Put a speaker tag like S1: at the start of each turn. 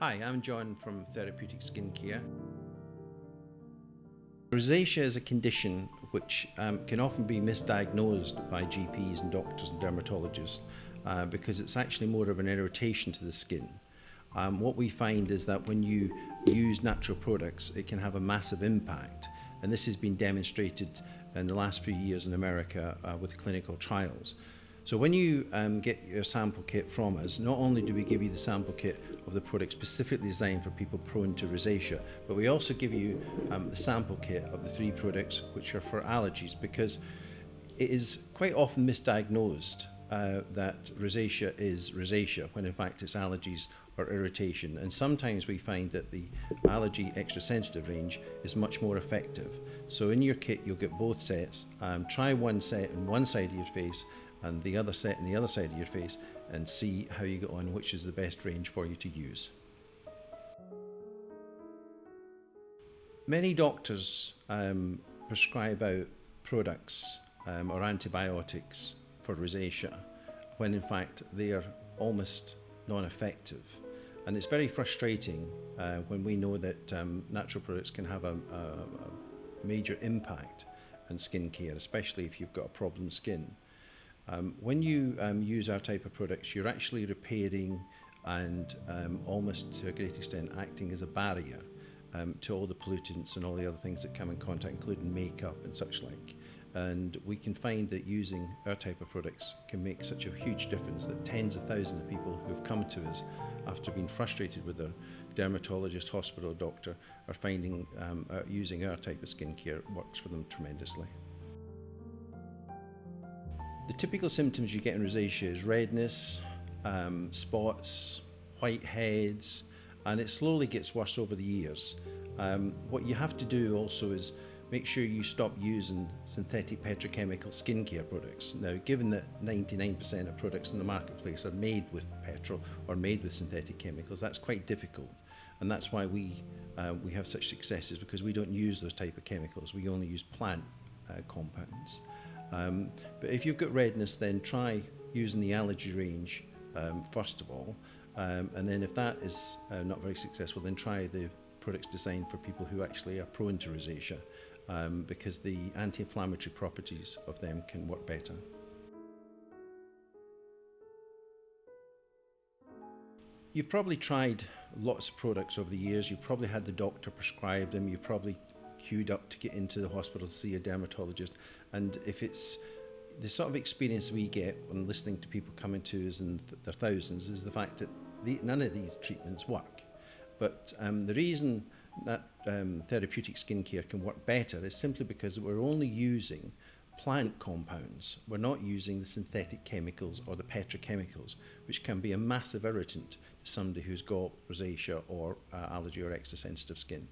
S1: Hi, I'm John from Therapeutic Skincare. Rosacea is a condition which um, can often be misdiagnosed by GPs and doctors and dermatologists uh, because it's actually more of an irritation to the skin. Um, what we find is that when you use natural products, it can have a massive impact. And this has been demonstrated in the last few years in America uh, with clinical trials. So when you um, get your sample kit from us, not only do we give you the sample kit of the product specifically designed for people prone to rosacea, but we also give you um, the sample kit of the three products which are for allergies because it is quite often misdiagnosed uh, that rosacea is rosacea when in fact it's allergies or irritation. And sometimes we find that the allergy extra sensitive range is much more effective. So in your kit you'll get both sets. Um, try one set on one side of your face and the other set on the other side of your face and see how you get on, which is the best range for you to use. Many doctors um, prescribe out products um, or antibiotics for rosacea when in fact they are almost non-effective. And it's very frustrating uh, when we know that um, natural products can have a, a, a major impact on skin care, especially if you've got a problem skin. Um, when you um, use our type of products, you're actually repairing and um, almost to a great extent acting as a barrier um, to all the pollutants and all the other things that come in contact, including makeup and such like. And we can find that using our type of products can make such a huge difference that tens of thousands of people who have come to us after being frustrated with their dermatologist, hospital doctor, are finding um, uh, using our type of skincare works for them tremendously. The typical symptoms you get in rosacea is redness, um, spots, white heads, and it slowly gets worse over the years. Um, what you have to do also is make sure you stop using synthetic petrochemical skincare products. Now, given that 99% of products in the marketplace are made with petrol or made with synthetic chemicals, that's quite difficult. And that's why we, uh, we have such successes because we don't use those type of chemicals. We only use plant uh, compounds. Um, but if you've got redness, then try using the allergy range um, first of all. Um, and then if that is uh, not very successful, then try the products designed for people who actually are prone to rosacea um, because the anti-inflammatory properties of them can work better. You've probably tried lots of products over the years. You've probably had the doctor prescribe them. You've probably queued up to get into the hospital to see a dermatologist. And if it's the sort of experience we get when listening to people coming to us in th- their thousands is the fact that the, none of these treatments work. But um, the reason that um, therapeutic skincare can work better is simply because we're only using plant compounds. We're not using the synthetic chemicals or the petrochemicals, which can be a massive irritant to somebody who's got rosacea or uh, allergy or extra sensitive skin.